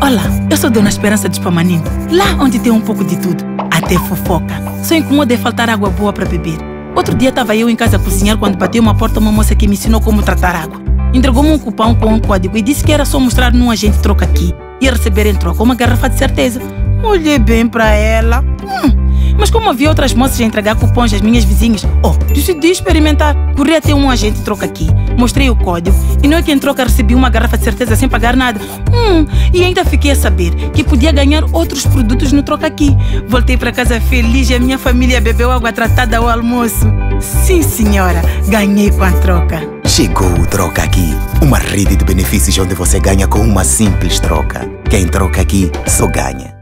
Olá, eu sou Dona Esperança de Spamaninho, lá onde tem um pouco de tudo, até fofoca. Só incomoda é faltar água boa para beber. Outro dia estava eu em casa a cozinhar quando bateu uma porta uma moça que me ensinou como tratar água. Entregou-me um cupão com um código e disse que era só mostrar num agente troca aqui. Ia receber em troca uma garrafa de certeza. Olhei bem para ela. Mas como havia outras moças a entregar cupons às minhas vizinhas, oh, decidi experimentar. Corri até um agente troca aqui, mostrei o código e não é que em troca recebi uma garrafa de certeza sem pagar nada. Hum, e ainda fiquei a saber que podia ganhar outros produtos no troca aqui. Voltei para casa feliz e a minha família bebeu água tratada ao almoço. Sim, senhora, ganhei com a troca. Chegou o Troca Aqui, uma rede de benefícios onde você ganha com uma simples troca. Quem troca aqui só ganha.